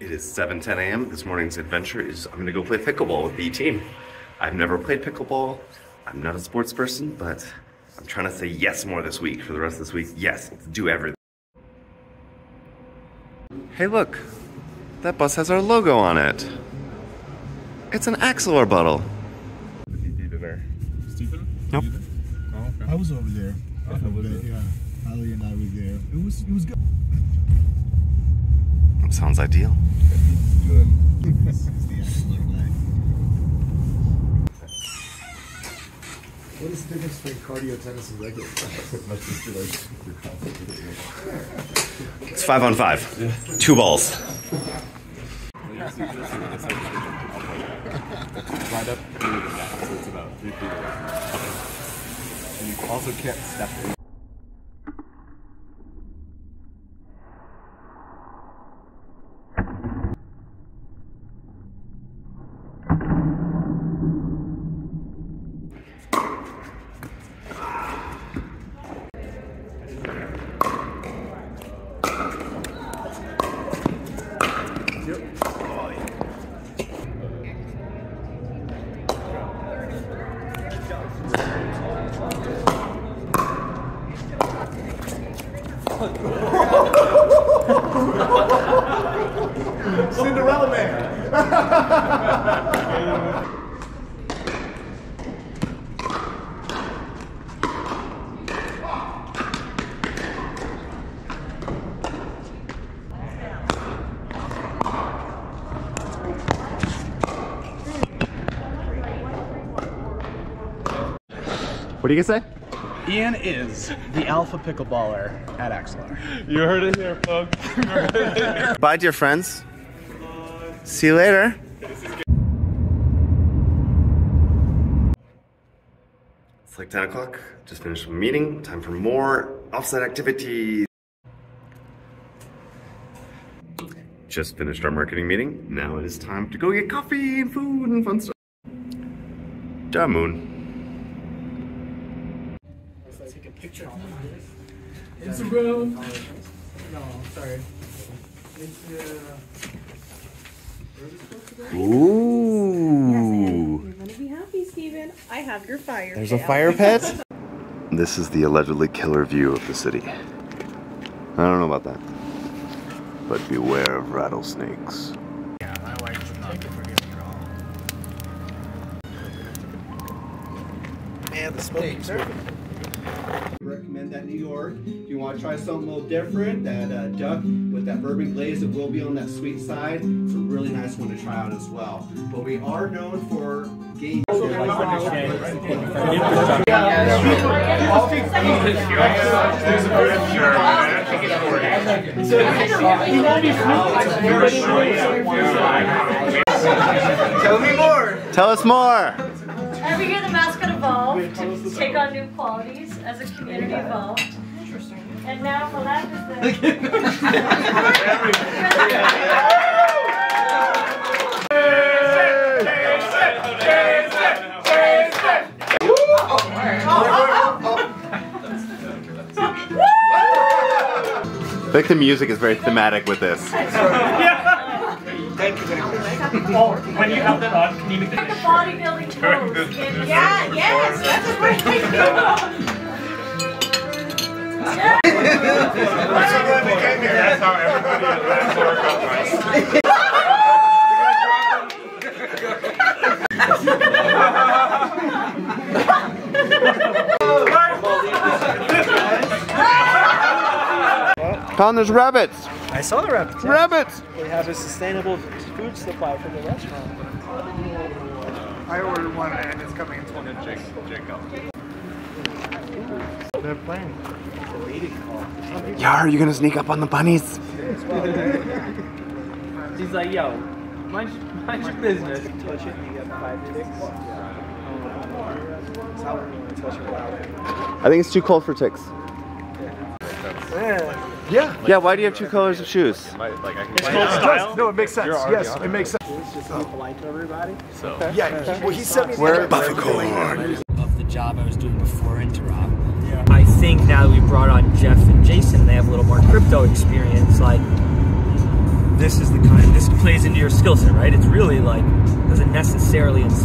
It is 7:10 a.m. This morning's adventure is I'm gonna go play pickleball with B team. I've never played pickleball. I'm not a sports person, but I'm trying to say yes more this week. For the rest of this week, yes, let's do everything. Hey, look, that bus has our logo on it. It's an Axelar bottle. What did you do there? Stephen? Nope. Oh, okay. I was over there. Oh, a was bit, it? Yeah, Ali and I were there. It was it was good. Sounds ideal. Good. This is the Axelar night. What is the difference between cardio tennis and regular tennis? My sister likes It's five on five. Two balls. right up through the net, so it's about three feet away. And you also can't step Cinderella Man. What do you say? Ian is the alpha pickleballer at Axelar. You heard it here, folks. Bye, dear friends. See you later. It's like 10 o'clock. Just finished a meeting. Time for more offsite activities. Just finished our marketing meeting. Now it is time to go get coffee and food and fun stuff. Da moon. Instagram. No, sorry. Ooh. You're gonna be happy, Stephen. I have your fire. There's a fire pit? this is the allegedly killer view of the city. I don't know about that. But beware of rattlesnakes. Man, the smoking Recommend that New York. If you want to try something a little different, that uh, duck with that bourbon glaze, it will be on that sweet side. It's a really nice one to try out as well. But we are known for game. Tell me more! Tell us more! Every year the mascot evolved to take on new qualities as a community evolved. Interesting. And now for that is the I think the music is very thematic with this. Oh, when you have that on, can you make the bodybuilding pose. Yeah, yes, that's a great idea. That's how everybody at Axelar got rice. Colin, there's rabbits! I saw the rabbits. yeah. Rabbits! They have a sustainable food supply for the restaurant. I ordered one and it's coming in 20 They're playing. It's a mating call. Yar, are you gonna sneak up on the bunnies? She's like, yo, mind, mind your business. Touch it, you get five ticks. That's how we're going to touch it loud. I think it's too cold for ticks. Yeah. Yeah. Yeah, why do you have two colors of shoes? Like, I can Yes, no, it makes sense. You're Yes, it it. makes sense. It's just to be polite to everybody. So. Yeah, he, well, he sent me the Where other- of the job I was doing before Interop. I think now that we brought on Jeff and Jason, they have a little more crypto experience. Like this is the kind this plays into your skill set, right? It's really like doesn't necessarily in some